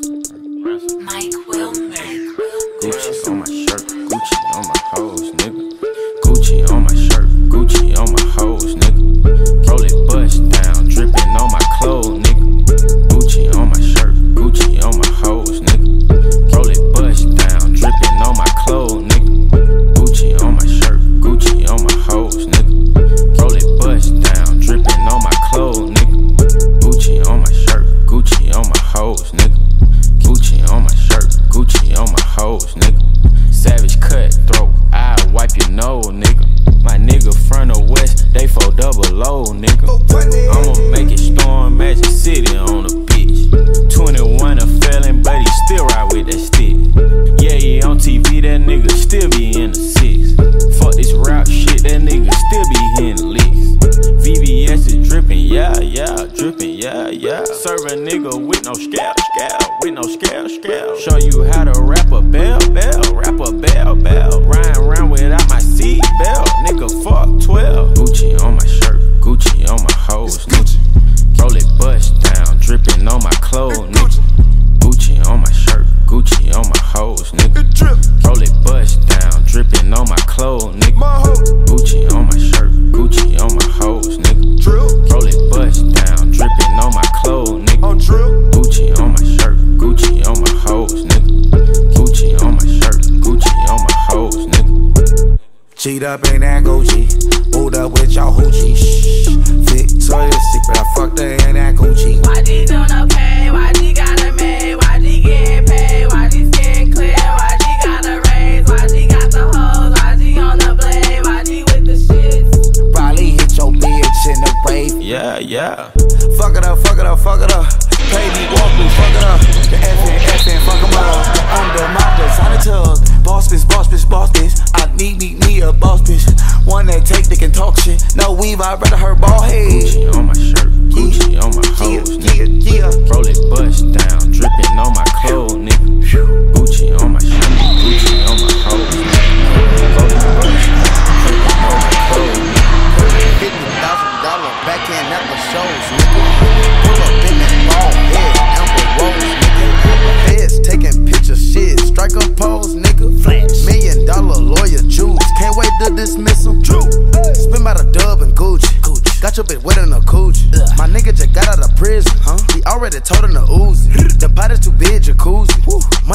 Mike. Still be in the six. Fuck this rap shit, that nigga still be hitting licks. VVS is dripping, yeah, yeah, dripping, yeah, yeah. Serve a nigga with no scale, scale, with no scale, scale. Show you how to on my clothes, nigga. Gucci on my shirt, Gucci on my hoes, nigga. Rollie bust down, dripping on my clothes, nigga. Gucci on my shirt, Gucci on my hoes, nigga. Gucci on my shirt, Gucci on my hoes, nigga. Cheat up in that Gucci, moved up with your hoochie. Shh. Victoria's Secret, I fucked her in that Gucci. YG doing Yeah, yeah. Fuck it up, fuck it up, fuck it up. Pay me walk me, fuck it up. Effing, effing, fuck em up. I'm the mop. Boss bitch, boss bitch, boss bitch. I need, me, me a boss bitch. One that take dick and talk shit. No weave, I'd rather her Nigga. Pull up in that head, Amber Rose, nigga. Heads taking pictures, shit, strike a pose, nigga. Flash. Million dollar lawyer, juice, Can't wait to dismiss him. Drew. Spin by the dub and Gucci. Gucci. Got your bitch wet in a coochie. My nigga just got out of prison, huh? He already told him to ooze. the pot is too big, jacuzzi. Woo.